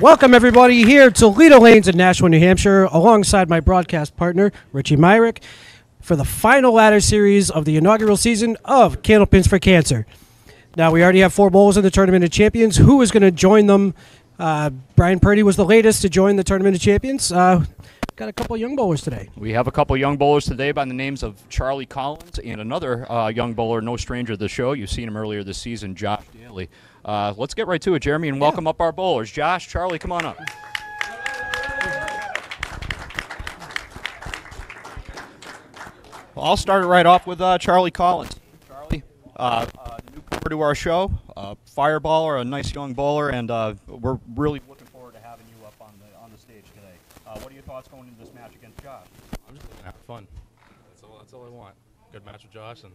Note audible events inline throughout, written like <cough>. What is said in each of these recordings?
Welcome, everybody, here to Leda Lanes in Nashua, New Hampshire, alongside my broadcast partner, Richie Myrick, for the final ladder series of the inaugural season of Candlepins for Cancer. Now, we already have four bowls in the Tournament of Champions. Who is going to join them? Uh, Brian Purdy was the latest to join the Tournament of Champions. Uh, got a couple young bowlers today. We have a couple young bowlers today by the names of Charlie Collins and another uh, young bowler, no stranger to the show. You've seen him earlier this season, Josh Daley. Uh, let's get right to it, Jeremy, and welcome up our bowlers. Josh, Charlie, come on up. Well, I'll start it right off with uh, Charlie Collins. Charlie, uh, uh, newcomer to our show, uh, fireballer, a nice young bowler, and uh, we're really looking forward to having you up on the on the stage today. Uh, what are your thoughts going into this match against Josh? I'm just gonna have fun. That's all. That's all I want. Good match with Josh, and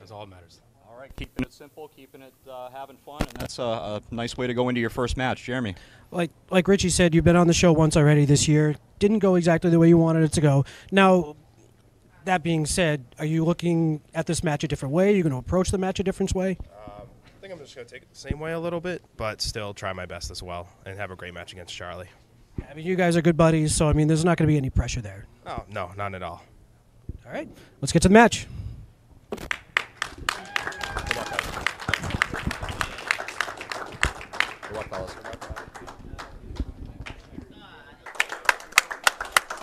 that's all that matters. All right, keeping it simple, keeping it uh, having fun, and that's a, a nice way to go into your first match, Jeremy. Like like Richie said, you've been on the show once already this year. Didn't go exactly the way you wanted it to go. Now, that being said, are you looking at this match a different way? Are you going to approach the match a different way? I think I'm just going to take it the same way a little bit, but still try my best as well and have a great match against Charlie. I mean, you guys are good buddies, so I mean, there's not going to be any pressure there. Oh, no, not at all. All right, let's get to the match. Good luck, fellas.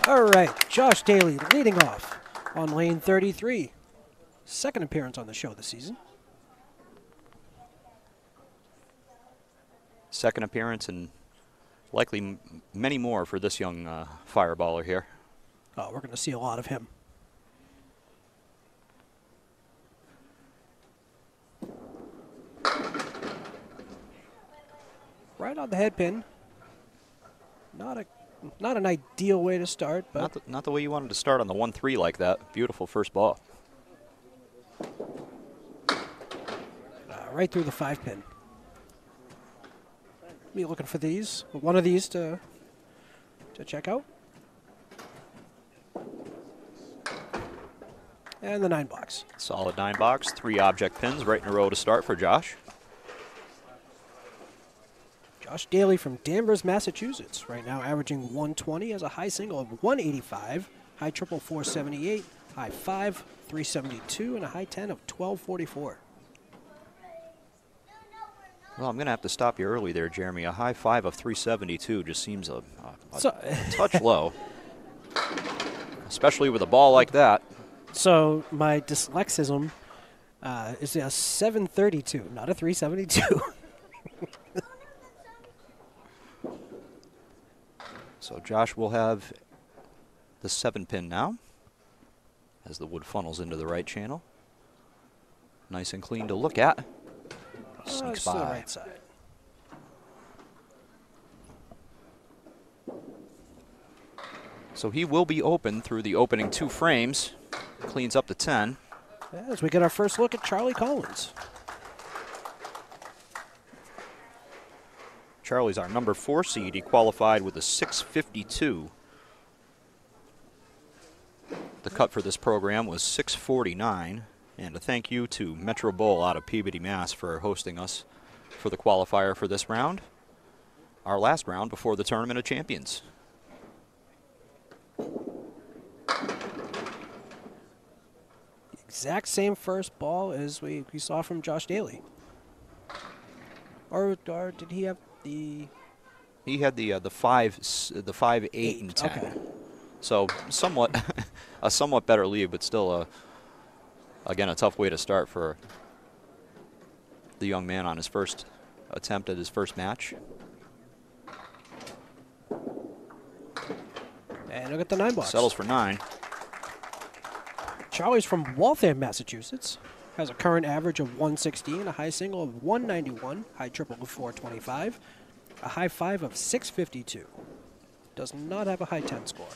All right, Josh Daley leading off on lane 33. Second appearance on the show this season. Second appearance and likely m- many more for this young uh, fireballer here. Oh, we're going to see a lot of him. Right on the head pin. Not a not an ideal way to start, but Not the, not the way you wanted to start on the 1 3 like that. Beautiful first ball. uh, right through the five pin. Be looking for these. One of these to to check out. And the nine box. Solid 9 box, three object pins right in a row to start for Josh. Josh Daley from Danvers, Massachusetts, right now averaging 120 as a high single of 185, high triple 478, high 5 372, and a high 10 of 1244. Well, I'm going to have to stop you early there, Jeremy. A high five of 372 just seems a, a, a So, <laughs> touch low, especially with a ball like that. so my dyslexism uh, is a 732, not a 372. <laughs> So Josh will have the seven pin now as the wood funnels into the right channel. Nice and clean to look at. Oh, Sneaks the by. right side. So he will be open through the opening two frames. Cleans up to 10. As we get our first look at Charlie Collins. Charlie's our number four seed. He qualified with a 652. The cut for this program was 649. And a thank you to Metro Bowl out of Peabody, Mass for hosting us for the qualifier for this round. Our last round before the Tournament of Champions. Exact same first ball as we, we saw from Josh Daley. Or, or did he have the He had the uh, the five the five eight and ten. Okay. So somewhat <laughs> a somewhat better lead, but still a again a tough way to start for the young man on his first attempt at his first match. And look at the nine box. Settles for nine. Charlie's from Waltham, Massachusetts. Has a current average of 116, a high single of 191, high triple of 425, a high five of 652. Does not have a high 10 score.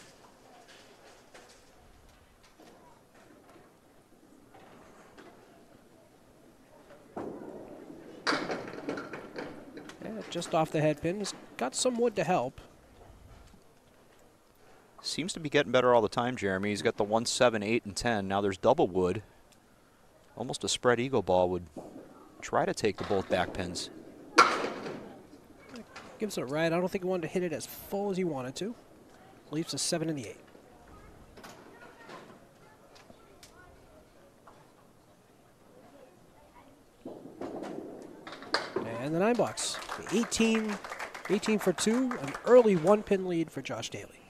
Just off the head pin. He's got some wood to help. Seems to be getting better all the time, Jeremy. He's got the one, seven, eight, and ten. Now there's double wood. Almost a spread eagle ball would try to take the both back pins. gives it a ride. I don't think he wanted to hit it as full as he wanted to. Leaves a seven and the eight. And the nine box. The 18, 18 for two, an early one pin lead for Josh Daley.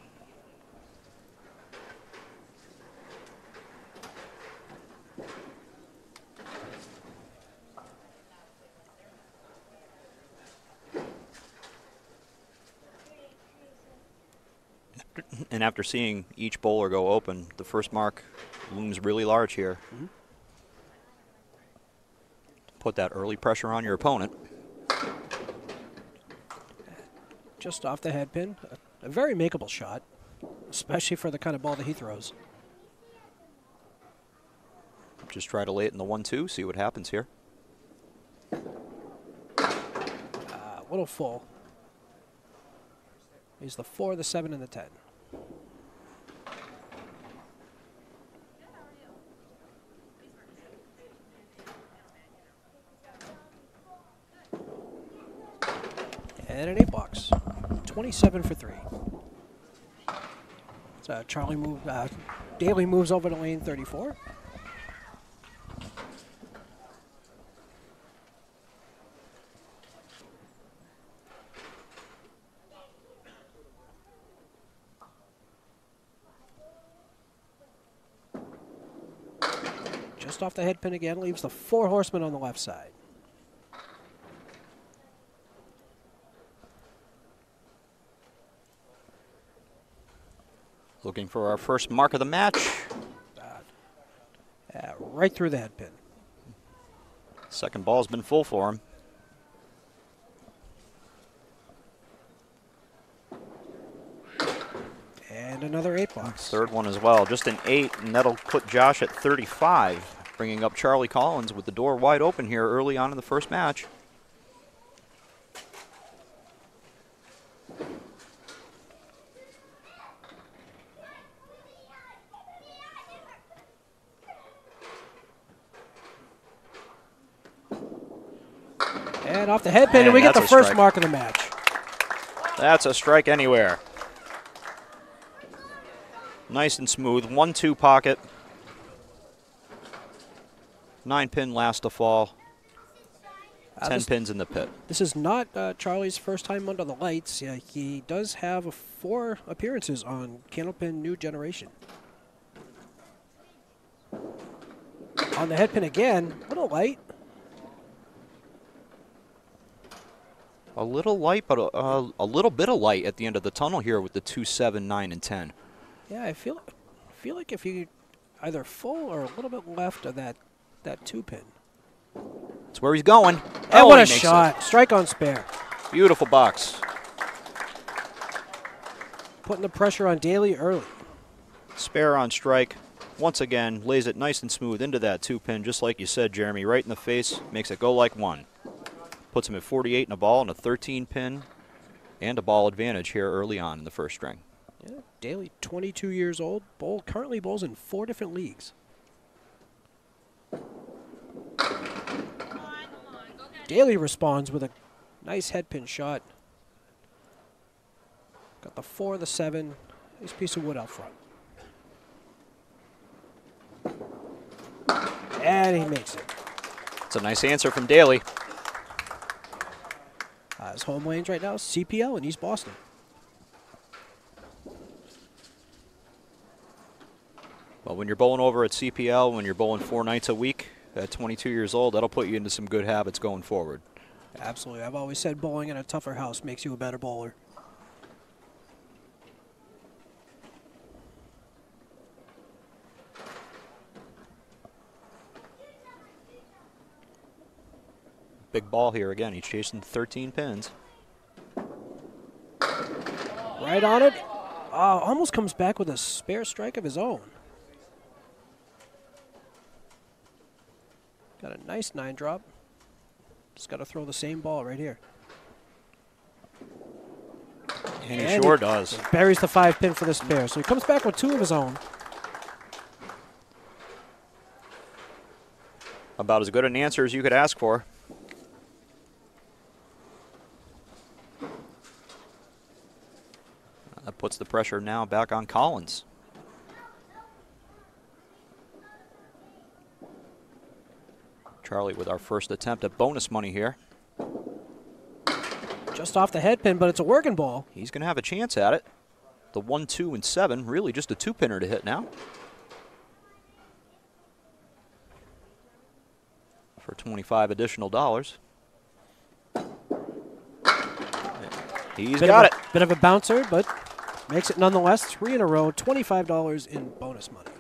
And after seeing each bowler go open, the first mark looms really large here. Mm-hmm. Put that early pressure on your opponent. Just off the head pin. A, very makeable shot, especially for the kind of ball that he throws. Just try to lay it in the one-two, see what happens here. Ah, a little full. He's the four, the seven, and the ten. And an eight box. 27 for three. So Charlie moves, uh, Daley moves over to lane 34. Just off the head pin again, leaves the four horsemen on the left side. Looking for our first mark of the match. Uh, right through the head pin. Second ball's been full for him. And another eight box. Third one as well. Just an eight, and that'll put Josh at 35, bringing up Charlie Collins with the door wide open here early on in the first match. Off the head pin, and, And we get the first strike. mark of the match. That's a strike anywhere. Nice and smooth. One two pocket. Nine pin last to fall. Uh, Ten this, pins in the pit. this is not uh, Charlie's first time under the lights. Yeah, he does have four appearances on Candlepin New Generation. On the head pin again, a little light. A little light, but a, a, a little bit of light at the end of the tunnel here with the two, seven, nine, and ten. Yeah, I feel feel like if you either full or a little bit left of that that two pin. That's where he's going. And Oh, what a makes it. shot! Strike on spare, Beautiful box. putting the pressure on Daley early. Spare on strike. Once again, lays it nice and smooth into that two pin, just like you said, Jeremy. Right in the face, makes it go like one. Puts him at 48 and a ball and a 13 pin, and a ball advantage here early on in the first string. Yeah, Daley, 22 years old, bowl currently bowls in four different leagues. Daley responds with a nice head pin shot. Got the four, the seven, nice piece of wood out front. And he makes it. It's a nice answer from Daley. Home lanes right now, CPL in East Boston. Well, when you're bowling over at CPL, when you're bowling four nights a week at 22 years old, that'll put you into some good habits going forward. Absolutely. I've always said bowling in a tougher house makes you a better bowler. Big ball here again. He's chasing 13 pins. Right on it. Uh, almost comes back with a spare strike of his own. Got a nice nine drop. Just got to throw the same ball right here. And he And sure he- does. Buries the five pin for the spare. So he comes back with two of his own. About as good an answer as you could ask for. Puts the pressure now back on Collins. Charlie with our first attempt at bonus money here. Just off the head pin, but it's a working ball. He's going to have a chance at it. The 1, 2, and 7, really just a two pinner to hit now. For 25 additional dollars. He's Bit got of it. a, Bit of a bouncer, but makes it nonetheless. Three in a row, $25 in bonus money.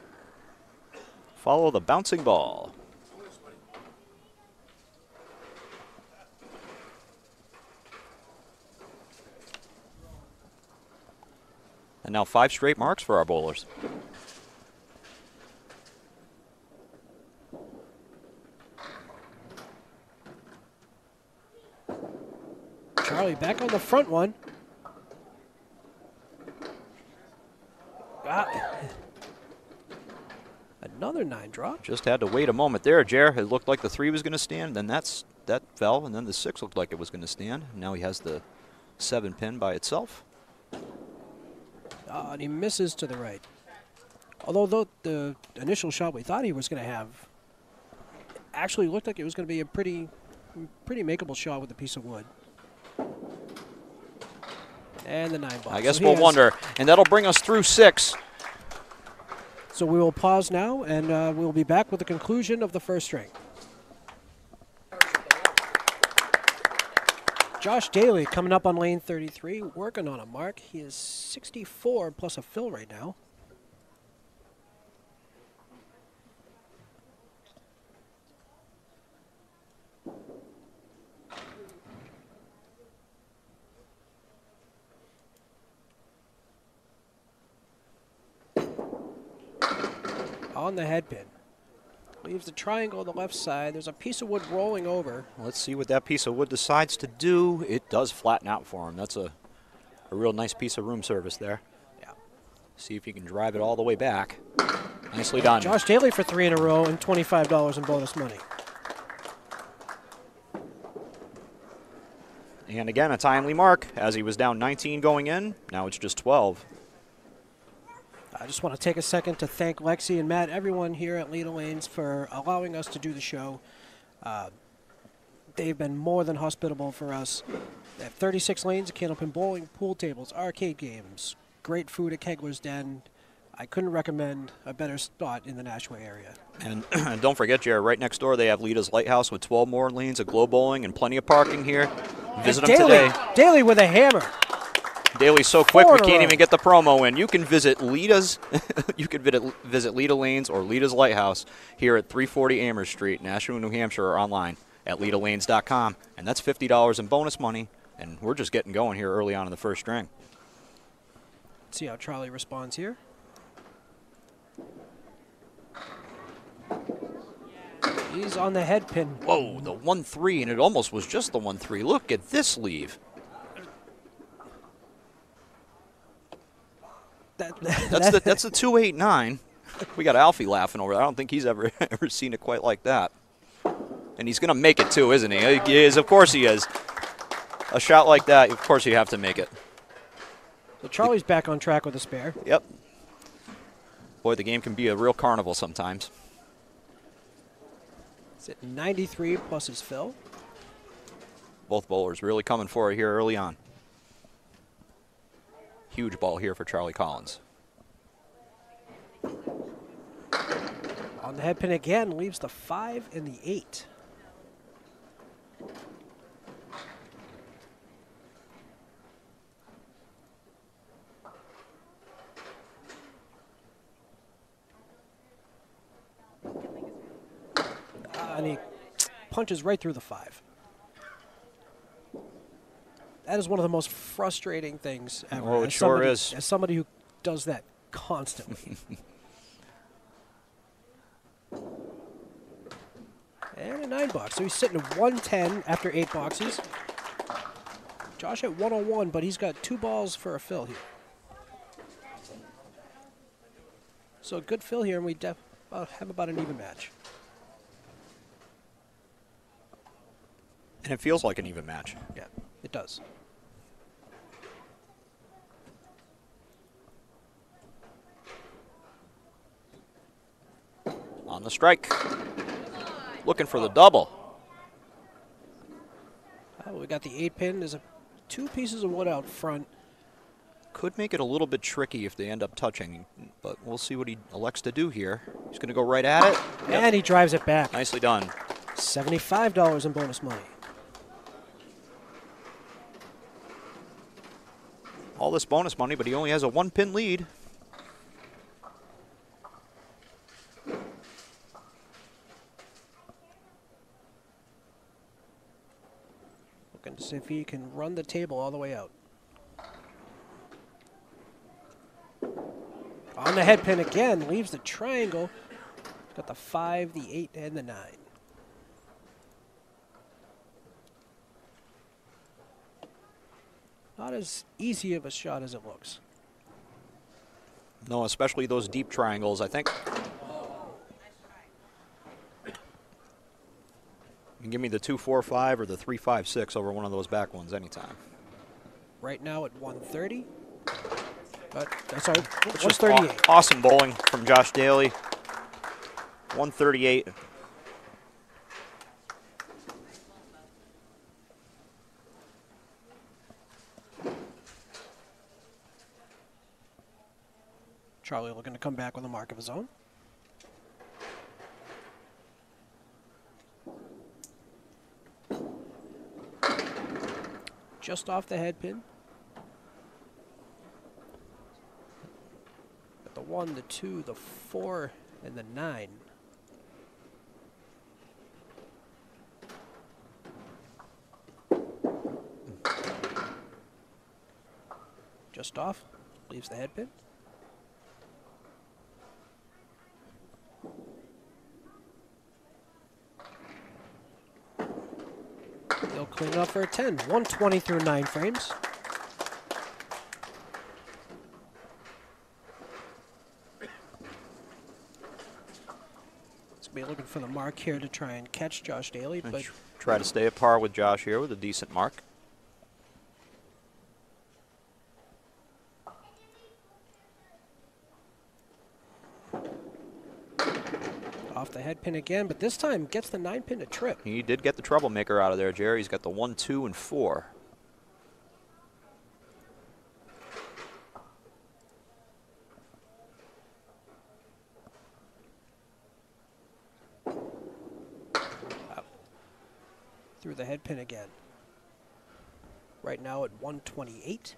Follow the bouncing ball. And now five straight marks for our bowlers. Charlie back on the front one. Ah. Another nine drop. Just had to wait a moment there, Jer. It looked like the three was going to stand, then that's that fell, and then the six looked like it was going to stand. Now he has the seven pin by itself. Ah, and he misses to the right. Although the, the initial shot we thought he was going to have actually looked like it was going to be a pretty, pretty makeable shot with a piece of wood. And the nine ball. I guess So we'll wonder, and that'll bring us through six. So we will pause now, and uh, we'll be back with the conclusion of the first string. Josh Daley coming up on lane 33, working on a mark. He is 64 plus a fill right now. On the head pin. Leaves the triangle on the left side. There's a piece of wood rolling over. Let's see what that piece of wood decides to do. It does flatten out for him. That's a, a real nice piece of room service there. Yeah. See if he can drive it all the way back. Nicely done. Josh Daley for three in a row and $25 in bonus money. And again, a timely mark as he was down 19 going in. Now it's just 12. I just want to take a second to thank Lexi and Matt, everyone here at Leda Lanes, for allowing us to do the show. Uh, they've been more than hospitable for us. They have 36 lanes, a Candlepin bowling, pool tables, arcade games, great food at Kegler's Den. I couldn't recommend a better spot in the Nashua area. And <clears throat> don't forget, Jared, right next door they have Leda's Lighthouse with 12 more lanes of glow bowling and plenty of parking here. Visit And them Daley, today. Daley with a hammer. Daley's so quick we can't even get the promo in. You can visit Leda's, <laughs> you can visit, visit Leda Lanes or Leda's Lighthouse here at 340 Amherst Street, Nashua, New Hampshire, or online at ledalanes.com. And that's $50 in bonus money. And we're just getting going here early on in the first string. Let's see how Charlie responds here. He's on the head pin. Whoa, the 1 3, and it almost was just the 1 3. Look at this leave. That, That's the that's the 289. We got Alfie laughing over that. I don't think he's ever <laughs> ever seen it quite like that. And he's going to make it too, isn't he? He is, of course he is. A shot like that, of course you have to make it. So Charlie's back on track with a spare. Yep. Boy, the game can be a real carnival sometimes. He's at 93 plus his fill. Both bowlers really coming for it here early on. Huge ball here for Charlie Collins. On the head pin again, leaves the 5 and the 8. Ah, and he punches right through the 5. That is one of the most frustrating things ever. Oh, it as sure somebody- is. As somebody who does that constantly. <laughs> And a nine box. So he's sitting at 110 after eight boxes. Josh at 101, but he's got two balls for a fill here. So a good fill here, and we def- uh, have about an even match. And it feels like an even match. Yeah, it does. On the strike. Looking for the double. Oh, we got the eight pin. There's a, two pieces of wood out front. Could make it a little bit tricky if they end up touching, but we'll see what he elects to do here. He's going to go right at it. Yep. And he drives it back. Nicely done. $75 in bonus money. All this bonus money, but he only has a one pin lead. Looking to see if he can run the table all the way out. On the head pin again, leaves the triangle. Got the five, the eight, and the nine. Not as easy of a shot as it looks. No, especially those deep triangles, I think. You can give me the 245 or the 356 over one of those back ones anytime. Right now at 130. But, 138. aw- awesome bowling from Josh Daley. 138. Charlie looking to come back with a mark of his own. Just off the head pin. Got the one, the two, the four, and the nine. Just off. Leaves the head pin. They'll clean it up for a 10. 120 through 9 frames. Let's be looking for the mark here to try and catch Josh Daley, but Try to stay at par with Josh here with a decent mark. Head pin again, but this time gets the 9 pin to trip. He did get the troublemaker out of there, Jerry. He's got the 1, 2, and 4. Through the head pin again. Right now at 128.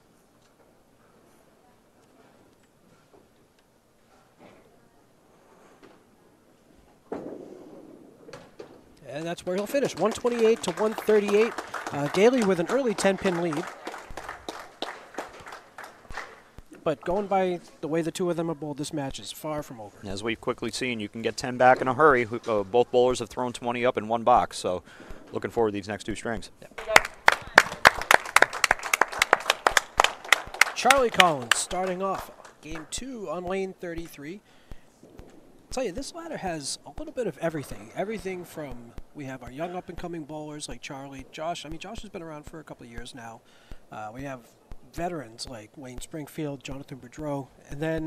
And that's where he'll finish. 128 to 138. Uh, Daley with an early 10 pin lead. But going by the way the two of them have bowled, this match is far from over. As we've quickly seen, you can get 10 back in a hurry. Uh, both bowlers have thrown 20 up in one box, so looking forward to these next two strings. Charlie Collins starting off game two on lane 33. tell you, this ladder has a little bit of everything. Everything from we have our young up and coming bowlers like Charlie, Josh. I mean, Josh has been around for a couple of years now. Uh, we have veterans like Wayne Springfield, Jonathan Boudreau, and then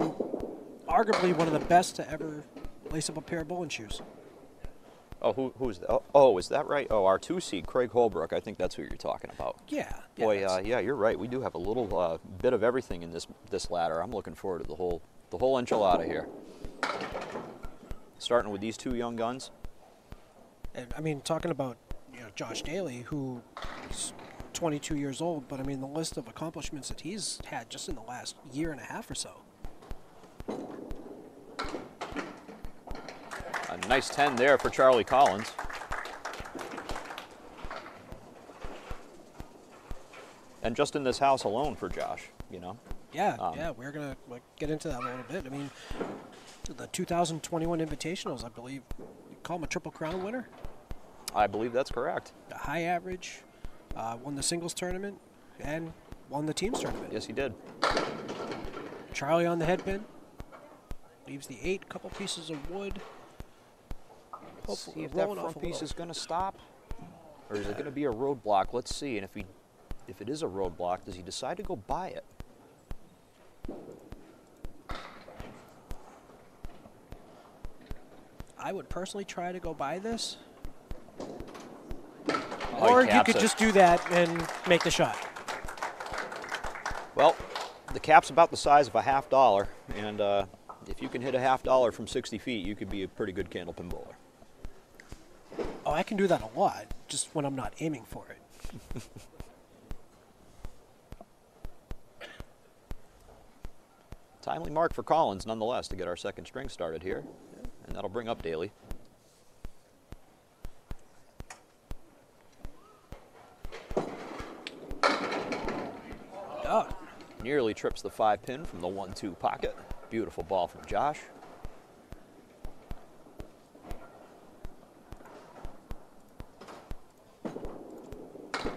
arguably one of the best to ever lace up a pair of bowling shoes. Oh, who, who's that? Oh, oh, is that right? Oh, our two seed, Craig Holbrook. I think that's who you're talking about. Yeah. yeah, Boy, uh, yeah, you're right. We do have a little uh, bit of everything in this this ladder. I'm looking forward to the whole the whole enchilada here. Starting with these two young guns. And I mean, talking about you know Josh Daley, who is 22 years old, but I mean the list of accomplishments that he's had just in the last year and a half or so. A nice 10 there for Charlie Collins. And just in this house alone for Josh, you know. Yeah, Um, yeah, we're gonna like, get into that a little bit. I mean, the 2021 Invitationals, I believe, you call him a Triple Crown winner, I believe that's correct. a high average, uh, won the singles tournament, and won the teams tournament. Yes, he did. Charlie on the headpin, leaves the eight, couple pieces of wood. Hopefully see if that front piece is going to stop, or is it going to be a roadblock? Let's see. And if he, if it is a roadblock, does he decide to go buy it? I would personally try to go by this. Oh, or you could it. just do that and make the shot. Well, the cap's about the size of a half dollar, and uh, if you can hit a half dollar from 60 feet, you could be a pretty good candlepin bowler. Oh, I can do that a lot, just when I'm not aiming for it. <laughs> Timely mark for Collins, nonetheless, to get our second string started here, and that'll bring up Daley. Oh, Nearly trips the five pin from the one-two pocket. Beautiful ball from Josh.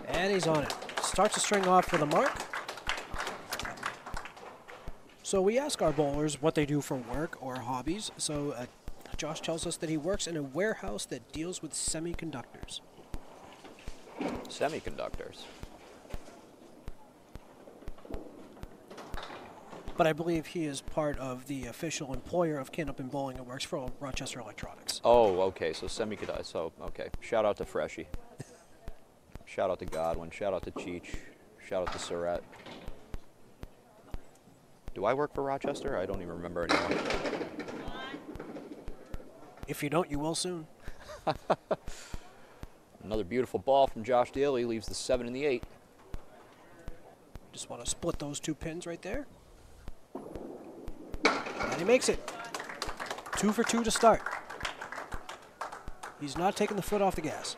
and he's on it. Starts the string off with a mark. So we ask our bowlers what they do for work or hobbies. So uh, Josh tells us that he works in a warehouse that deals with semiconductors. Semiconductors. But I believe he is part of the official employer of Candlepin Bowling and works for Rochester Electronics. Oh, okay, so semiconductor. So, okay. Shout out to Freshie. Shout out to Godwin. Shout out to Cheech. Shout out to Surratt. Do I work for Rochester? I don't even remember anymore. If you don't, you will soon. <laughs> Another beautiful ball from Josh Daley leaves the seven and the eight. Just want to split those two pins right there. He makes it. Two for two to start. He's not taking the foot off the gas.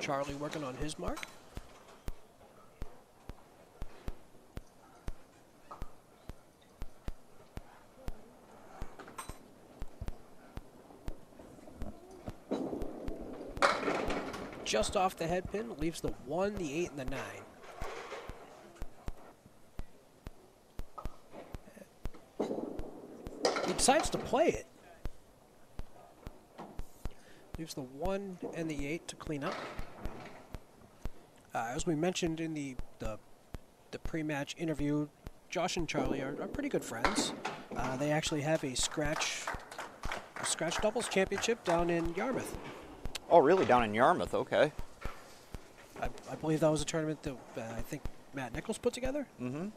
Charlie working on his mark. Just off the head pin, leaves the one, the eight, and the nine. He decides to play it. Leaves the one and the eight to clean up. Uh, as we mentioned in the the, the pre-match interview, Josh and Charlie are, are pretty good friends. Uh, they actually have a scratch a scratch doubles championship down in Yarmouth. Oh, really? Down in Yarmouth? Okay. I, I believe that was a tournament that uh, I think Matt Nichols put together. Mm-hmm.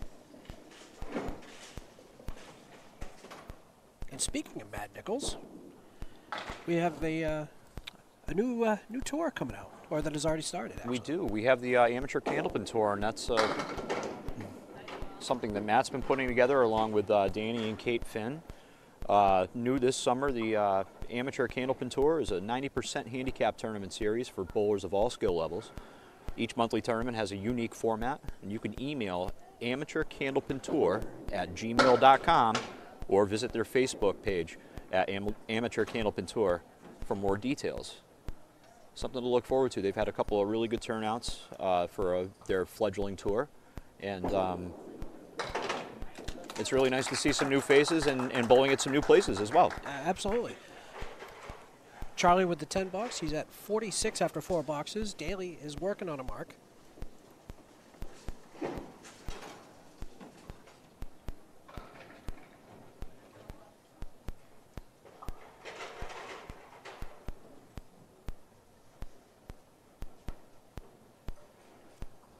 And speaking of Matt Nichols, we have a uh, a new uh, new tour coming out, or that has already started. Actually. We do. We have the uh, amateur candlepin tour, and that's uh, something that Matt's been putting together along with uh, Danny and Kate Finn. Uh, new this summer, the uh, amateur candlepin tour is a 90% handicap tournament series for bowlers of all skill levels. Each monthly tournament has a unique format, and you can email amateurcandlepintour at gmail.com or visit their Facebook page at Am- Amateur for more details something to look forward to. They've had a couple of really good turnouts uh, for a, their fledgling tour, and um, it's really nice to see some new faces and, and bowling at some new places as well. Uh, absolutely. Charlie with the 10 bucks. He's at 46 after four boxes. Daley is working on a mark.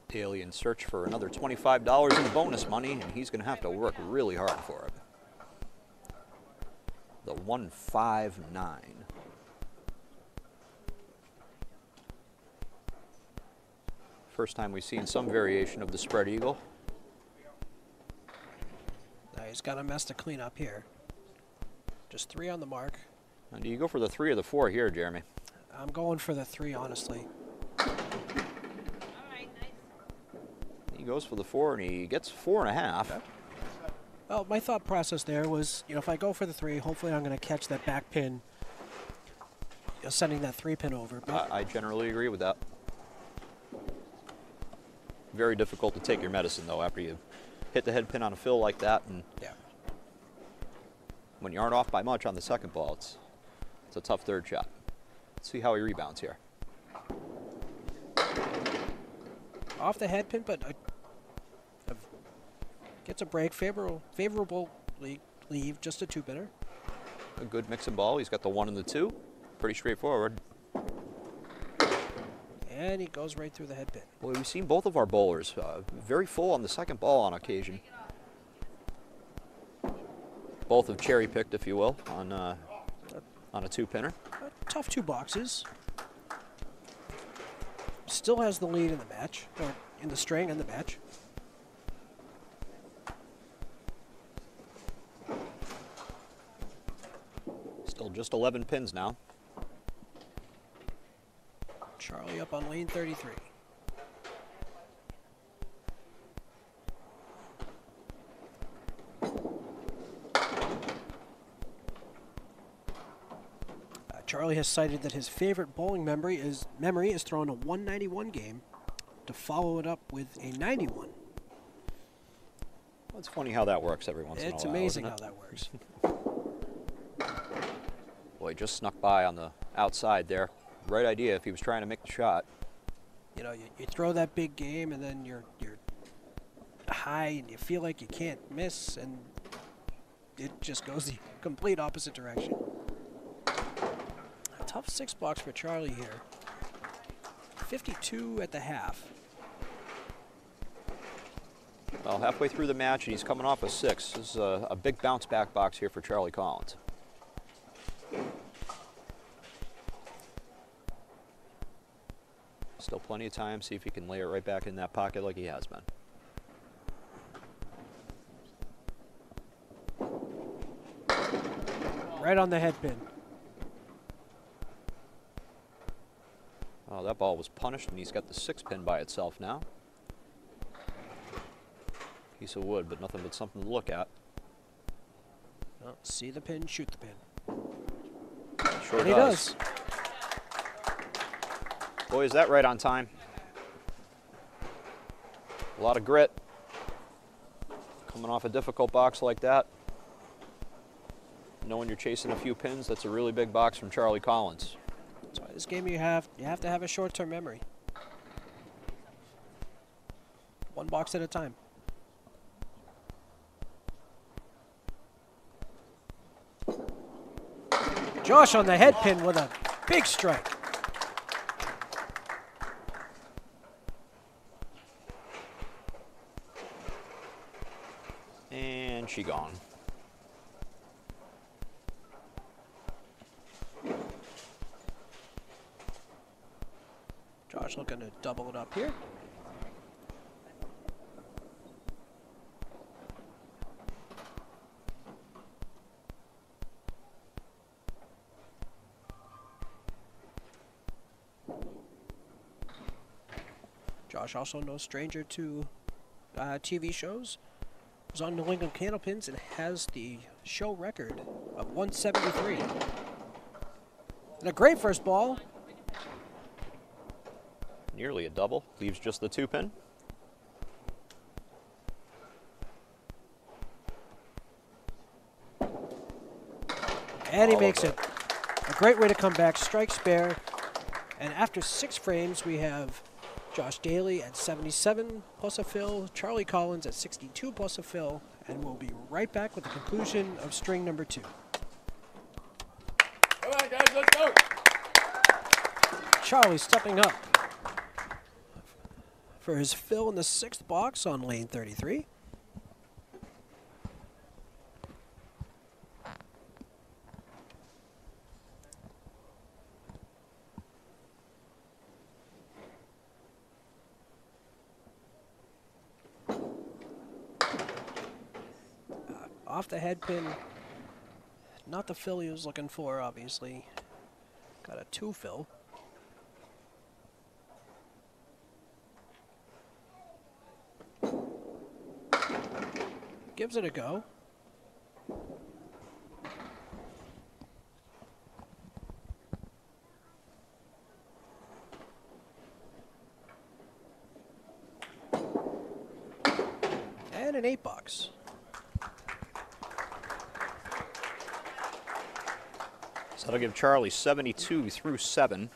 Daley in search for another $25 in bonus money, and he's going to have to work really hard for it. The 159. First time we've seen some variation of the spread eagle. Uh, he's got a mess to clean up here. Just three on the mark. And do you go for the three or the four here, Jeremy? I'm going for the three, honestly. He goes for the four and he gets four and a half. Well, my thought process there was, you know, if I go for the three, hopefully I'm going to catch that back pin, you know, sending that three pin over. But I, I generally agree with that. Very difficult to take your medicine though after you hit the head pin on a fill like that, and yeah, when you aren't off by much on the second ball, it's it's a tough third shot. Let's see how he rebounds here. off the head pin, but a, a Gets a break. Favorable, favorable leave. Just a two pinner. A good mix and ball. He's got the one and the two. Pretty straightforward. And he goes right through the head pin. Boy, we've seen both of our bowlers uh, very full on the second ball on occasion. Both have cherry picked, if you will, on uh, on a two pinner. A tough two boxes. Still has the lead in the match, or in the string in the match. Still just 11 pins now. Charlie up on lane 33. Uh, Charlie has cited that his favorite bowling memory is memory is throwing a 191 game to follow it up with a 91. Well, it's funny how that works every once It's in a while. It's amazing how that works. <laughs> Boy, just snuck by on the outside there. Right idea if he was trying to make the shot. You know, you, you throw that big game and then you're you're high and you feel like you can't miss and it just goes the <laughs> complete opposite direction. A tough six box for Charlie here. 52 at the half. Well, halfway through the match, and he's coming off a six. This is a, a big bounce back box here for Charlie Collins. Still plenty of time. See if he can lay it right back in that pocket like he has been. Right on the head pin. Oh, that ball was punished, and he's got the six pin by itself now. Piece of wood, but nothing but something to look at. Oh, see the pin, shoot the pin. Sure And he does. Boy, is that right on time. A lot of grit. Coming off a difficult box like that. Knowing you're chasing a few pins, that's a really big box from Charlie Collins. That's why this game you have you have to have a short-term memory. One box at a time. Josh on the head pin with a big strike. And she gone. Josh looking to double it up here. Josh also no stranger to uh, TV shows. Was on New England Candlepins and has the show record of 173. And a great first ball. Nearly a double. Leaves just the two pin. And he All makes it. A great way to come back. Strike spare. And after six frames, we have Josh Daley at 77 plus a fill, Charlie Collins at 62 plus a fill, and we'll be right back with the conclusion of string number two. Come on, guys, let's go. Charlie stepping up for his fill in the sixth box on lane 33. Off the head pin. Not the fill he was looking for, obviously. Got a two fill. Gives it a go. That'll give Charlie 72 through 7.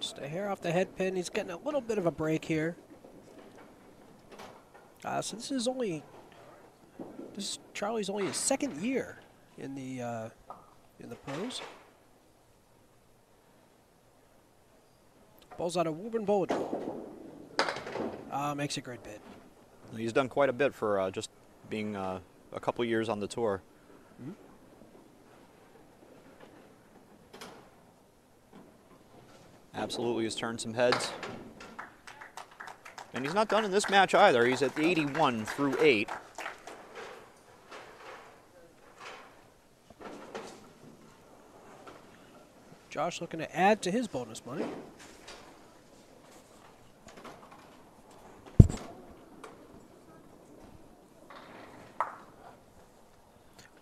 Just a hair off the head pin. He's getting a little bit of a break here. Uh, so this is only this Charlie's only his second year in the uh, in the pros. Ball's out of Woburn Bowladrome. Uh, makes a great bid. He's done quite a bit for uh, just being uh, a couple years on the tour. Absolutely has turned some heads. And he's not done in this match either. He's at 81 through 8. Josh looking to add to his bonus money.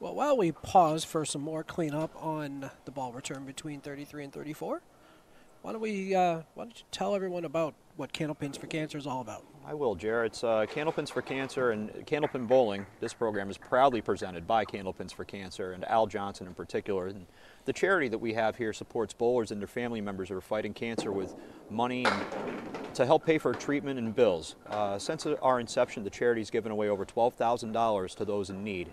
Well, while we pause for some more cleanup on the ball return between 33 and 34, why don't we? Uh, why don't you tell everyone about what Candlepins for Cancer is all about? I will, Jared. It's uh, Candlepins for Cancer and Candlepin Bowling. This program is proudly presented by Candlepins for Cancer and Al Johnson in particular. And the charity that we have here supports bowlers and their family members who are fighting cancer with money to help pay for treatment and bills. Uh, since our inception, the charity has given away over $12,000 to those in need.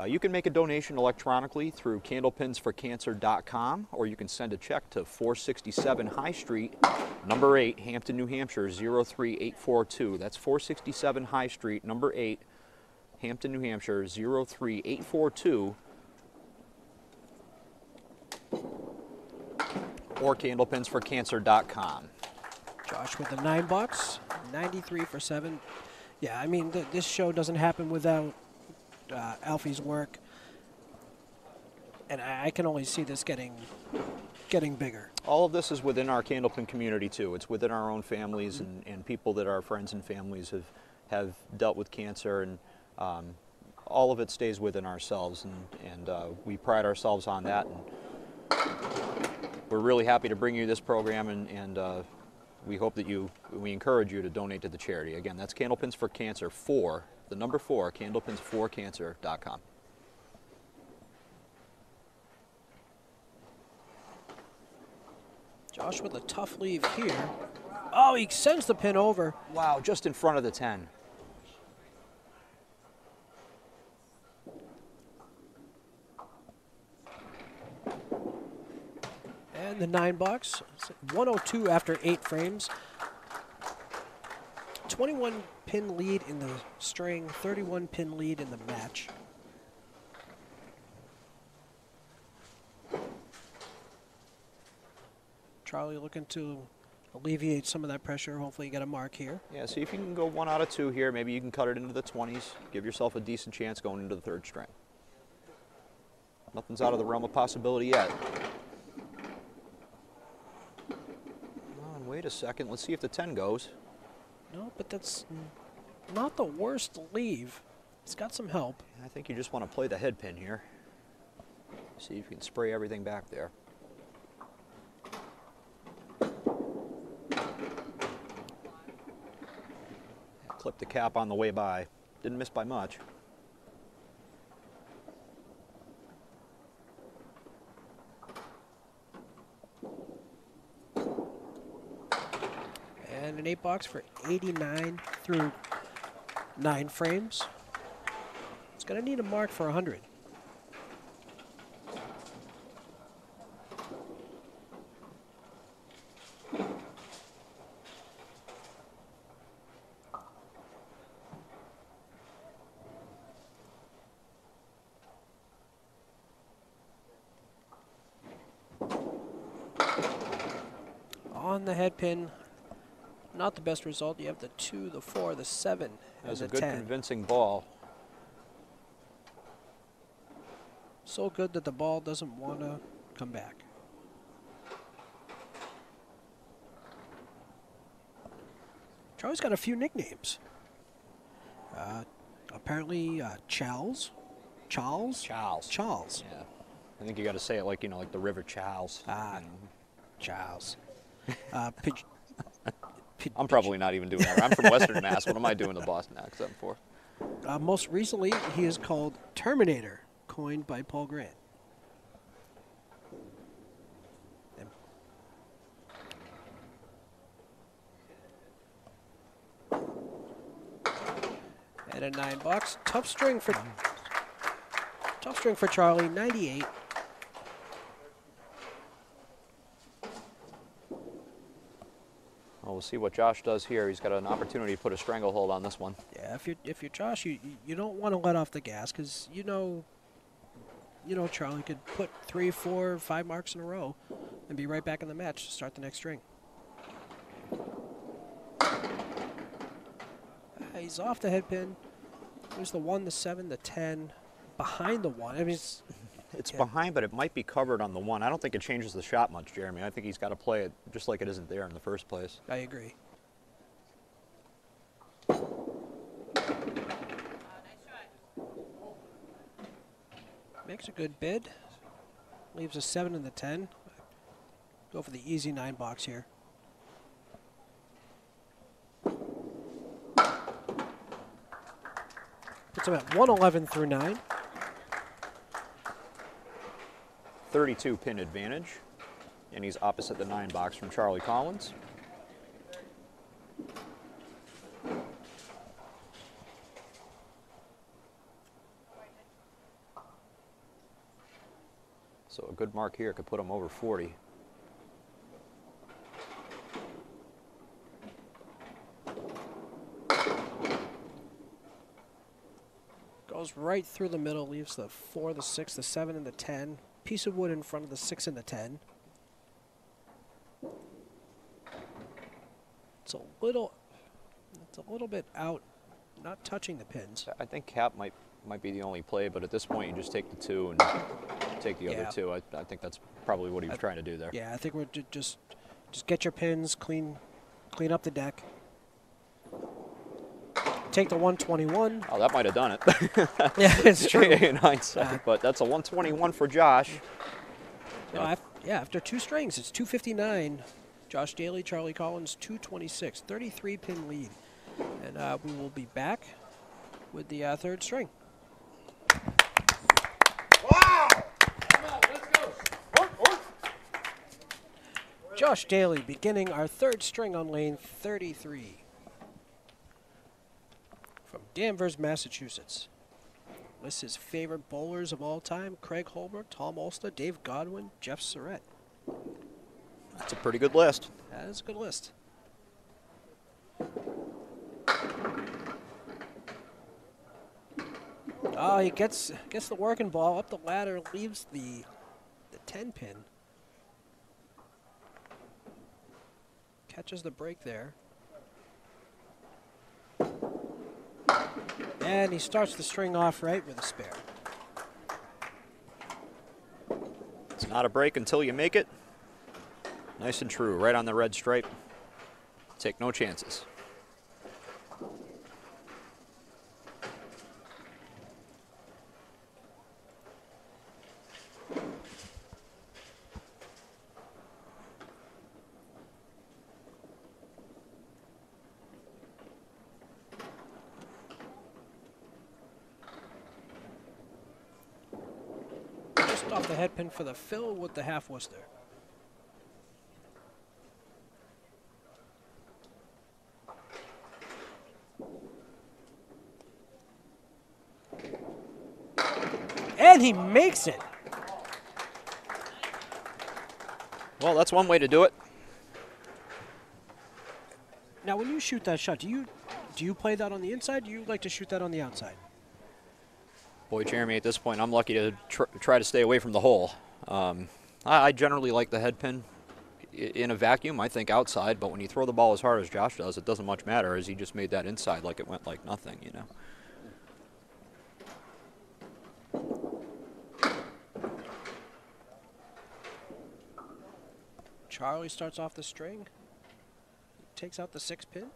Uh, you can make a donation electronically through candlepinsforcancer.com or you can send a check to 467 High Street, number 8, Hampton, New Hampshire 03842. That's 467 High Street, number 8, Hampton, New Hampshire 03842. Or candlepinsforcancer.com. Josh with the nine bucks, 93 for seven. Yeah, I mean, th- this show doesn't happen without uh, Alfie's work, and I, I can only see this getting getting bigger. All of this is within our Candlepin community too. It's within our own families and, and people that our friends and families have, have dealt with cancer and um, all of it stays within ourselves and, and uh, we pride ourselves on that and we're really happy to bring you this program and, and uh, we hope that you, we encourage you to donate to the charity. Again, that's Candlepins for Cancer 4, the number 4, candlepinsforcancer.com. Josh with a tough leave here. Oh, he sends the pin over. Wow, just in front of the 10. And the nine bucks, 102 after eight frames. 21 pin lead in the string, 31 pin lead in the match. Charlie looking to alleviate some of that pressure. Hopefully, you get a mark here. Yeah, see if you can go one out of two here. Maybe you can cut it into the 20s. Give yourself a decent chance going into the third string. Nothing's out of the realm of possibility yet. Come on, wait a second. Let's see if the 10 goes. No, but that's n- not the worst leave. It's got some help. I think you just want to play the head pin here. See if you can spray everything back there. Clip the cap on the way by. Didn't miss by much. And an eight box for 89 through nine frames. It's going to need a mark for 100. On the head pin, not the best result. You have the two, the four, the seven, That was a good convincing ball. So good that the ball doesn't want to come back. Charlie's got a few nicknames. Uh, apparently, uh, Charles. Charles? Charles. Charles. Yeah. I think you got to say it like, you know, like the River Charles. Ah, Charles. Uh, I'm probably not even doing that. I'm from Western Mass. What am I doing to Boston accent for? Uh, most recently, he is called Terminator, coined by Paul Grant. And a nine box, tough string for tough string for Charlie, 98. Well, we'll see what Josh does here. He's got an opportunity to put a stranglehold on this one. Yeah, if you're if you're Josh, you you don't want to let off the gas because you know. You know, Charlie could put three, four, five marks in a row, and be right back in the match to start the next string. Ah, he's off the head pin. There's the one, the seven, the ten, behind the one. I mean, it's, Yeah. behind, but it might be covered on the one. I don't think it changes the shot much, Jeremy. I think he's got to play it just like it isn't there in the first place. I agree. Makes a good bid. Leaves a seven and the ten. Go for the easy nine box here. Puts him at 111 through 9. 32 pin advantage, and he's opposite the nine box from Charlie Collins. So a good mark here could put him over 40. Goes right through the middle, leaves the 4, the 6, the 7, and the 10. Piece of wood in front of the 6 and the 10. It's a little it's a little bit out, not touching the pins. I think cap might might be the only play, but at this point you just take the two and take the Yeah. other two. I, I think that's probably what he was trying to do there. Yeah, I think we're ju- just just get your pins, clean clean up the deck. Take the 121. Oh, that might have done it. <laughs> yeah, it's true. <laughs> in hindsight, Uh, but that's a 121 for Josh. No, af- yeah, after two strings, it's 259. Josh Daley, Charlie Collins, 226. 33 pin lead. And uh, we will be back with the uh, third string. Josh Daley beginning our third string on lane 33. Danvers, Massachusetts. Lists his favorite bowlers of all time Craig Holbrook, Tom Ulster, Dave Godwin, Jeff Surratt. That's a pretty good list. That is a good list. Oh, he gets gets the working ball up the ladder, leaves the the ten pin. Catches the break there. And he starts the string off right with a spare. It's not a break until you make it. Nice and true, right on the red stripe. Take no chances. Just off the head pin for the fill with the half Worcester. And he makes it. Well, that's one way to do it. Now, when you shoot that shot, do you do you play that on the inside? Do you like to shoot that on the outside? Boy, Jeremy, at this point, I'm lucky to tr- try to stay away from the hole. Um, I, I generally like the head pin in a vacuum. I think outside, but when you throw the ball as hard as Josh does, it doesn't much matter as he just made that inside like it went like nothing, you know. Charlie starts off the string, takes out the six pin.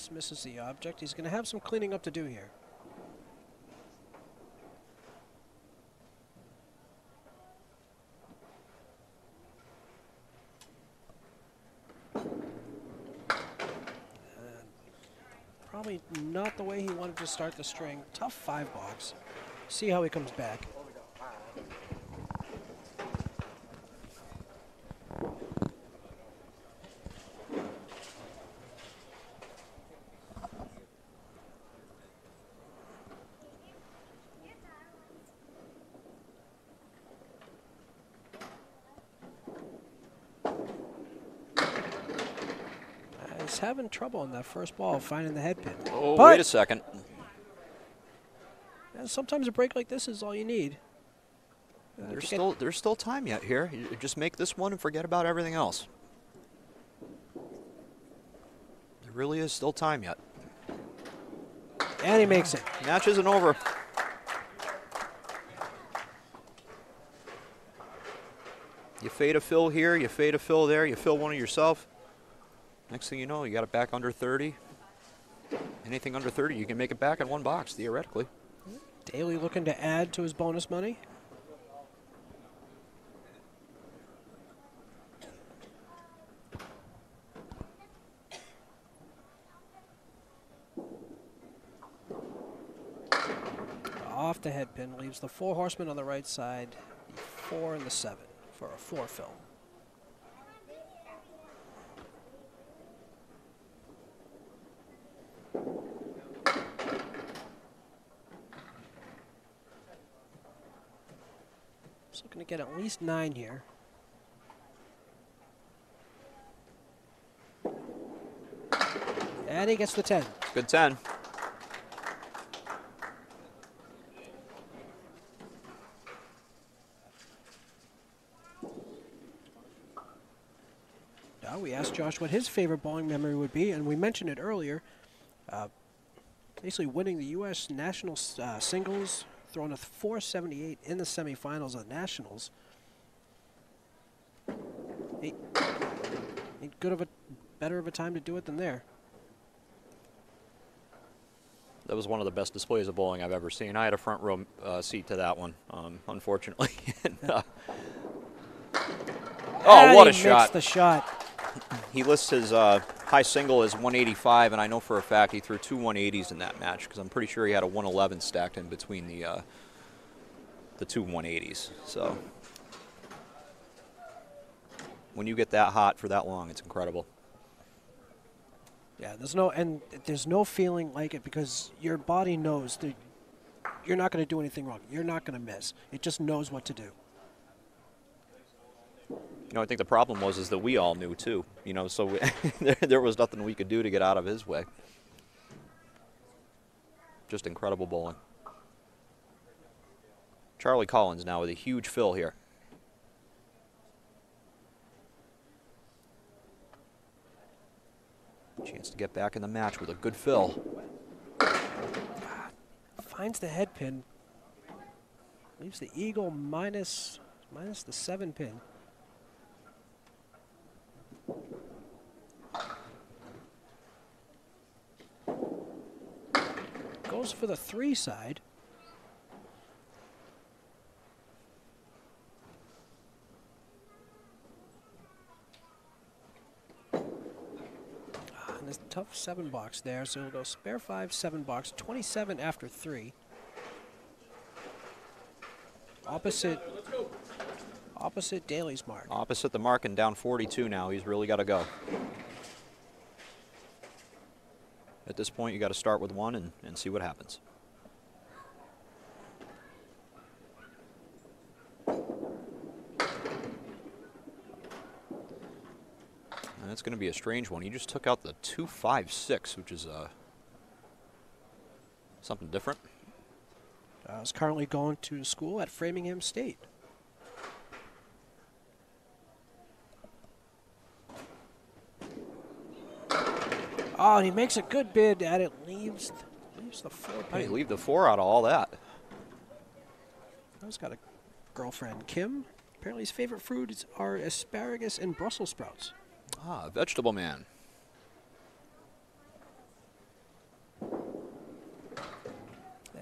Just misses the object. He's going to have some cleaning up to do here. Probably not the way he wanted to start the string. Tough five box. See how he comes back. Was having trouble on that first ball finding the head pin. Oh, But- wait a second. And sometimes a break like this is all you need. Uh, There's still there's still time yet here. You just make this one and forget about everything else. There really is still time yet. and he makes it. Match isn't over. You fade a fill here, you fade a fill there, you fill one of yourself. Next thing you know, you got it back under 30. Anything under 30, you can make it back in one box, theoretically. Daley looking to add to his bonus money. Off the head pin leaves the four horsemen on the right side, four and the seven for a four fill. Get at least nine here. And he gets the 10. Good 10. Now we asked Josh what his favorite bowling memory would be, and we mentioned it earlier. Uh, basically, winning the U.S. national uh, singles, throwing a 478 in the semifinals of the nationals. Ain't, ain't good of a better of a time to do it than there. That was one of the best displays of bowling I've ever seen. I had a front row uh, seat to that one, um, unfortunately. <laughs> and, uh, oh, And what a he shot! The shot. He lists his uh, high single is 185, and I know for a fact he threw two 180s in that match because I'm pretty sure he had a 111 stacked in between the uh, the two 180s. So when you get that hot for that long, it's incredible. Yeah, there's no and there's no feeling like it because your body knows that you're not going to do anything wrong. You're not going to miss. It just knows what to do. You know, I think the problem was is that we all knew too. You know, so we, <laughs> there, there was nothing we could do to get out of his way. Just incredible bowling. Charlie Collins now with a huge fill here. Chance to get back in the match with a good fill. Finds the head pin. Leaves the eagle minus minus the seven pin. Goes for the three side. Ah, this tough seven box there, so he'll go spare five, seven box, 27 after three. Opposite, opposite Daley's mark. Opposite the mark and down 42 now. He's really got to go. At this point, you got to start with one and, and see what happens. And that's going to be a strange one. He just took out the 256, which is uh, something different. Uh, is currently going to school at Framingham State. Oh, and he makes a good bid at it. Leaves, leaves the four Hey, pin. leave the four out of all that. He's got a girlfriend, Kim. Apparently, his favorite fruits are asparagus and Brussels sprouts. Ah, vegetable man.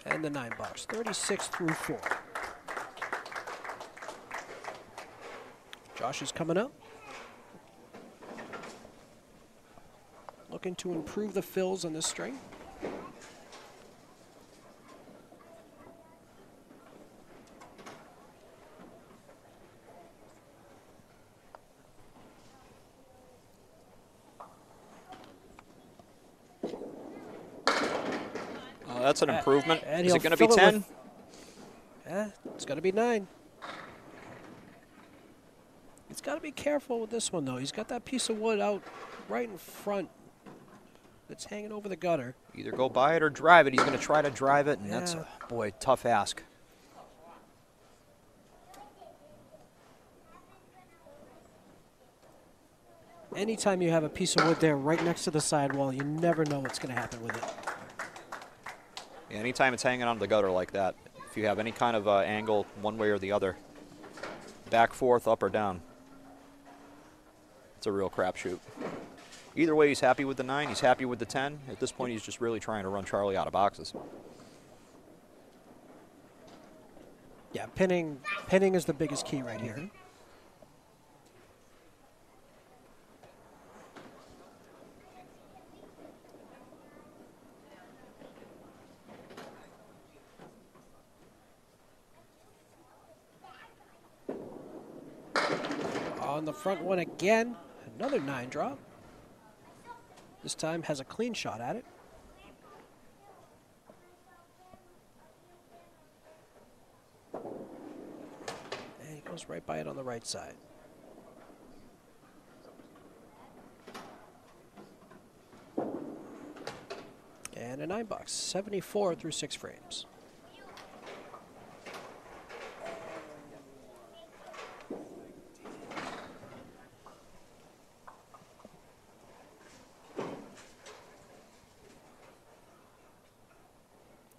And the nine box, 36 through four. Josh is coming up. Looking to improve the fills on this string. Uh, that's an improvement. and Is it going to be 10? with- Eh, it's to be nine. He's got to be careful with this one, though. He's got that piece of wood out right in front It's hanging over the gutter. Either go by it or drive it. He's going to try to drive it, and that's, a, boy, tough ask. Anytime you have a piece of wood there right next to the sidewall, you never know what's going to happen with it. Yeah, anytime it's hanging on the gutter like that, if you have any kind of uh, angle one way or the other, back, forth, up, or down, it's a real crapshoot. Either way, he's happy with the 9, he's happy with the 10. At this point, he's just really trying to run Charlie out of boxes. Yeah, pinning pinning is the biggest key right here. On the front one again, another nine drop. This time has a clean shot at it. And he goes right by it on the right side. And a nine box, 74 through six frames.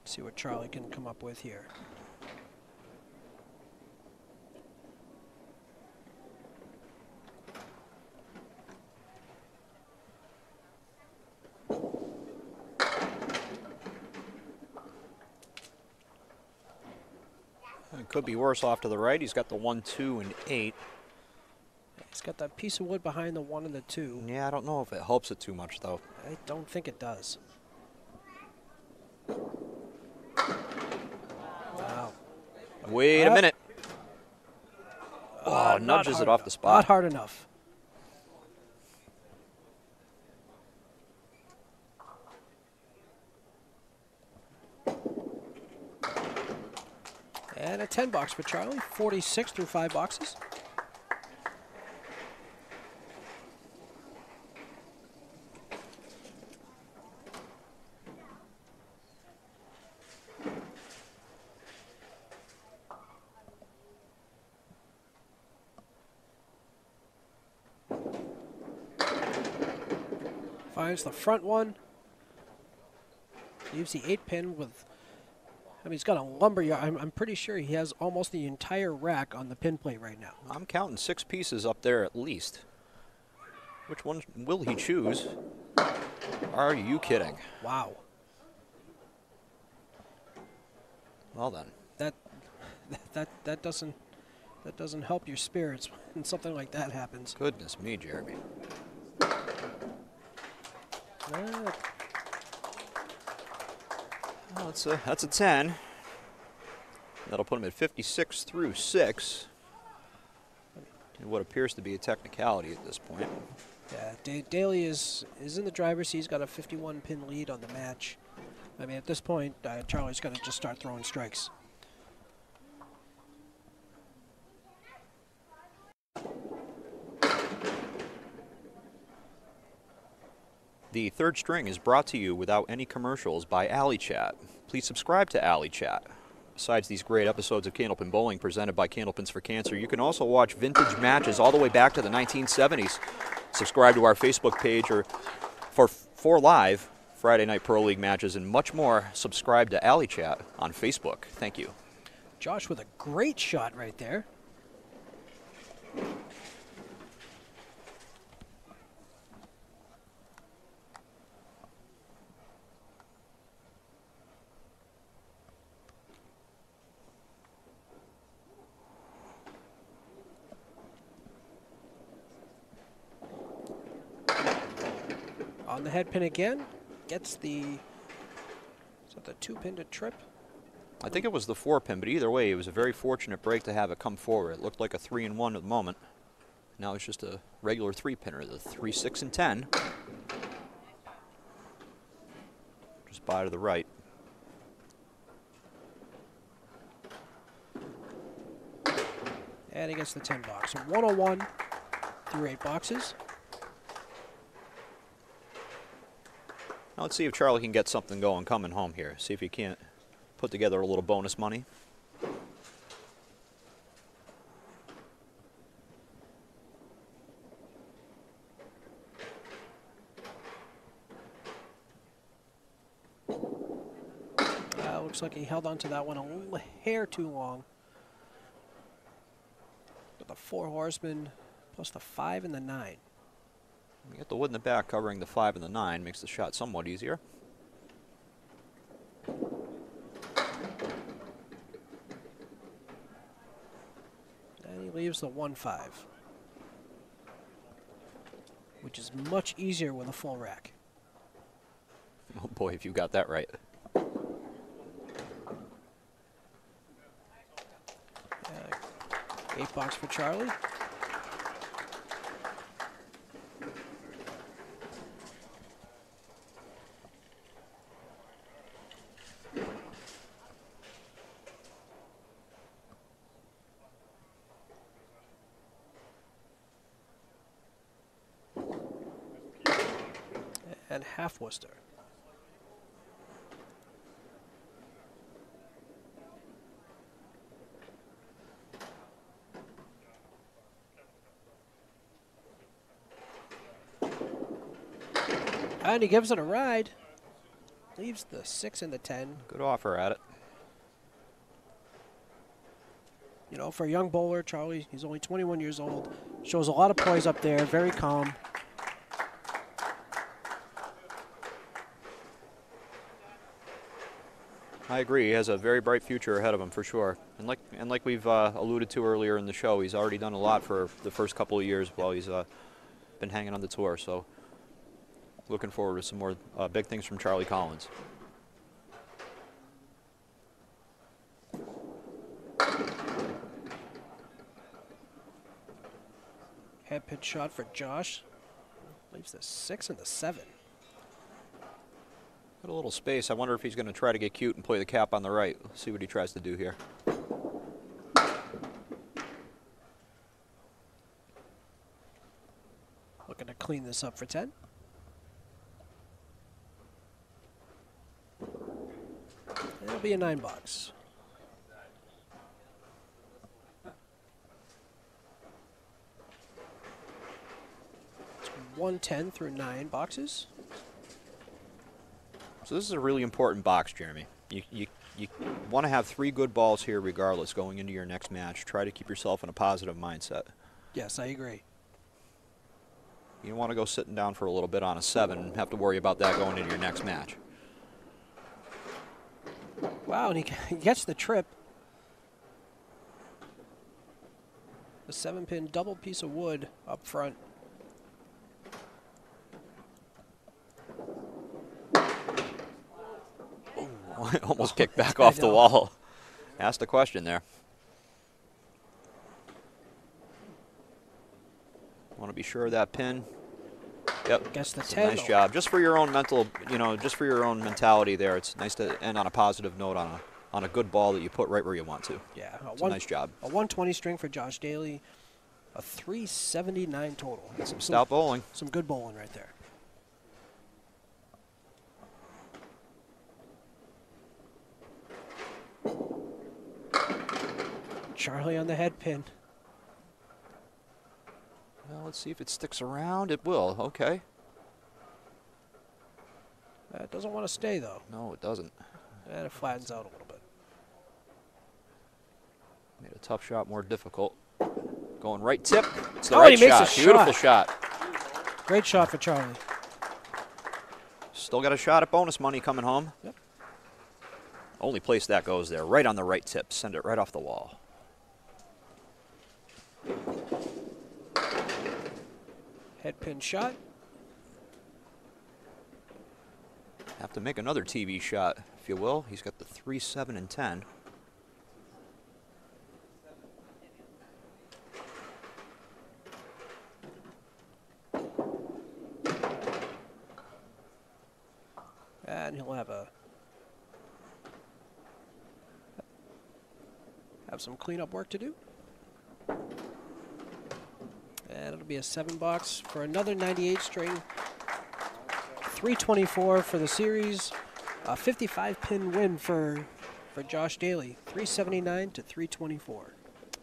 See what Charlie can come up with here. It could be worse off to the right. He's got the 1, 2, and 8. He's got that piece of wood behind the one and the two. Yeah, I don't know if it helps it too much, though. I don't think it does. Wait a Uh, minute. Oh, nudges it off enough. the spot. Not hard enough. And a 10 box for Charlie, 46 through 5 boxes. Finds the front one. Leaves the 8 pin with. I mean, he's got a lumber yard. I'm, I'm pretty sure he has almost the entire rack on the pin plate right now. I'm counting six pieces up there at least. Which one will he choose? Are you kidding? Wow. Well then. That <laughs> that that doesn't that doesn't help your spirits <laughs> when something like that happens. Goodness me, Jeremy. Uh, Well, that's a, that's a 10. That'll put him at 56 through 6. In what appears to be a technicality at this point. yeah, da- Daley is is in the driver's seat. He's got a 51 pin lead on the match. I mean, at this point, uh, Charlie's got to just start throwing strikes. The third string is brought to you without any commercials by Alley Chat. Please subscribe to Alley Chat. Besides these great episodes of Candlepin Bowling presented by Candlepins for Cancer, you can also watch vintage matches all the way back to the 1970s. Subscribe to our Facebook page or for for live Friday night Pro League matches and much more. Subscribe to Alley Chat on Facebook. Thank you. Josh with a great shot right there. Head pin again, gets the is that the two pin to trip? I think it was the four pin, but either way, it was a very fortunate break to have it come forward. It looked like a three and one at the moment. Now it's just a regular three pinner, the three, six, and ten. Just by to the right. And he gets the 10 box. So 101 through 8 boxes. Now let's see if Charlie can get something going coming home here. See if he can't put together a little bonus money. Uh, looks like he held on to that one a hair too long. With the four horsemen plus the five and the nine. You get the wood in the back covering the five and the nine, makes the shot somewhat easier. And he leaves the one five. Which is much easier with a full rack. <laughs> Oh boy, if you got that right. Uh, eight box for Charlie. And half Worcester. And he gives it a ride. Leaves the six and the ten. Good offer at it. You know, for a young bowler, Charlie, he's only 21 years old. Shows a lot of poise up there, very calm. I agree. He has a very bright future ahead of him for sure. And like and like we've uh, alluded to earlier in the show, he's already done a lot for the first couple of years while he's uh, been hanging on the tour. So looking forward to some more uh, big things from Charlie Collins. Head pitch shot for Josh. Leaves the six and the seven. Got a little space. I wonder if he's going to try to get cute and play the cap on the right. Let's see what he tries to do here. Looking to clean this up for 10. It'll be a nine box. It's 110 through nine boxes. So this is a really important box, Jeremy. You, you, you want to have three good balls here regardless going into your next match. Try to keep yourself in a positive mindset. Yes, I agree. You don't want to go sitting down for a little bit on a seven and have to worry about that going into your next match. Wow, and he, he gets the trip. A seven pin double piece of wood up front. <laughs> Almost oh, kicked back <laughs> off the wall. Asked a question there. Want to be sure of that pin. Yep. Gets the 10. nice job. Just for your own mental, you know, just for your own mentality there. It's nice to end on a positive note on a on a good ball that you put right where you want to. Yeah, It's a nice job. A 120 string for Josh Daley. A 379 total. Some, Stout bowling. Some good bowling right there. Charlie on the head pin. Well, let's see if it sticks around. It will. Okay. Uh, it doesn't want to stay though. No, it doesn't. And it flattens out a little bit. Made a tough shot more difficult. Going right tip. It's the Oh, right he makes a shot. Beautiful shot. shot. Great shot for Charlie. Still got a shot at bonus money coming home. Yep. Only place that goes there, right on the right tip. Send it right off the wall. Head pin shot. Have to make another TV shot, if you will. He's got the 3, 7, and 10. And he'll have a have some cleanup work to do. And it'll be a seven box for another 98 string. 324 for the series. A 55 pin win for for Josh Daley. 379 to 324.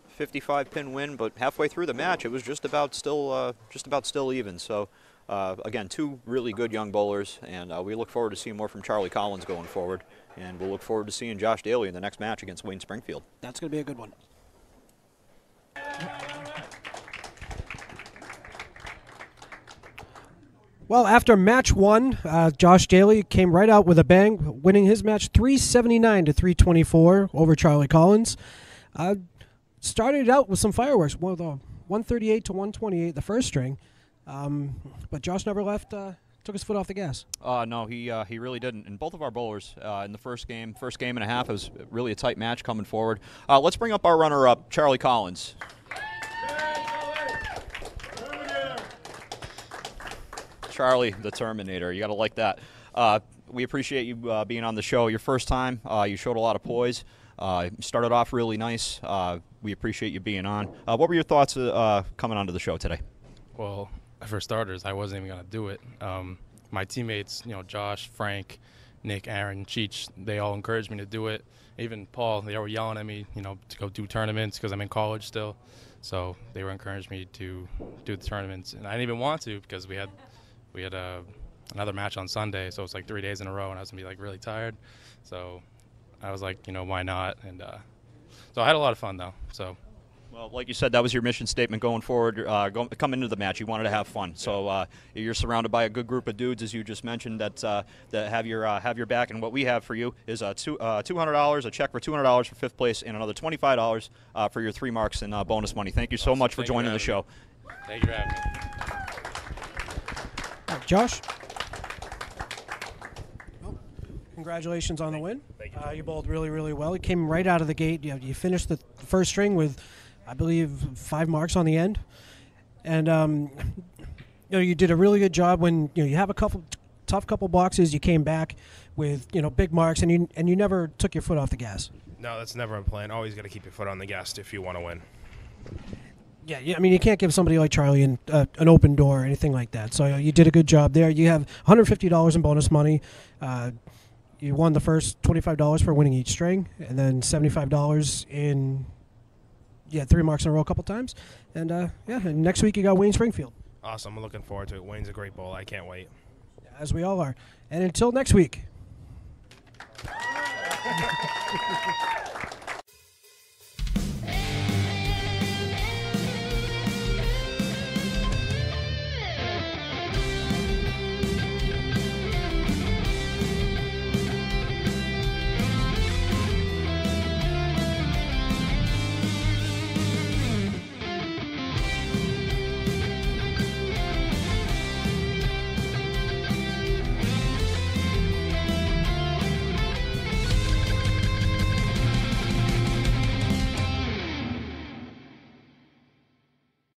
55 pin win, but halfway through the match, it was just about still uh, just about still even. So. Uh, again, two really good young bowlers, and uh, we look forward to seeing more from Charlie Collins going forward. And we'll look forward to seeing Josh Daley in the next match against Wayne Springfield. That's going to be a good one. Well, after match one, uh, Josh Daley came right out with a bang, winning his match 379 to 324 over Charlie Collins. Uh, started out with some fireworks, the 138 to 128, the first string, um, but Josh never left. Uh, took his foot off the gas. Uh, no, he uh, he really didn't. And both of our bowlers uh, in the first game, first game and a half, it was really a tight match coming forward. Uh, let's bring up our runner-up, Charlie Collins. Charlie, the Terminator. You got to like that. Uh, we appreciate you uh, being on the show. Your first time, uh, you showed a lot of poise. Uh, started off really nice. Uh, we appreciate you being on. Uh, what were your thoughts coming onto the show today? Well, for starters, I wasn't even gonna do it. Um, my teammates, you know, Josh, Frank, Nick, Aaron, Cheech, they all encouraged me to do it. Even Paul, they were yelling at me, you know, to go do tournaments because I'm in college still. So they were encouraging me to do the tournaments, and I didn't even want to because we had we had a, another match on Sunday, so it's like three days in a row, and I was gonna be like really tired. So I was like, you know, why not? And uh, so I had a lot of fun though. So Well, like you said, that was your mission statement going forward. Uh, go, coming into the match, you wanted to have fun. So uh, you're surrounded by a good group of dudes, as you just mentioned, that uh, that have your uh, have your back. And what we have for you is uh, two uh, hundred dollars, a check for two hundred dollars for fifth place, and another twenty five dollars uh, for your three marks and uh, bonus money. Thank you so Awesome. much for Thank joining the show. thank you for having me. Josh? Well, Congratulations on the win. Thank you. Uh, you bowled really, really well. You came right out of the gate. You, you finished the first string with, I believe, five marks on the end, and um, you know you did a really good job. When you know you have a couple tough couple boxes, you came back with you know big marks, and you and you never took your foot off the gas. No, that's never a plan. Always got to keep your foot on the gas if you want to win. Yeah, yeah, I mean, you can't give somebody like Charlie an, uh, an open door or anything like that. So uh, you did a good job there. You have $150 in bonus money. Uh, you won the first $25 for winning each string, and then $75 in yeah three marks in a row a couple times. And uh, yeah, and next week you got Wayne Springfield, Awesome. I'm looking forward to it. Wayne's a great bowl. I can't wait. as we all are. And until next week. <laughs>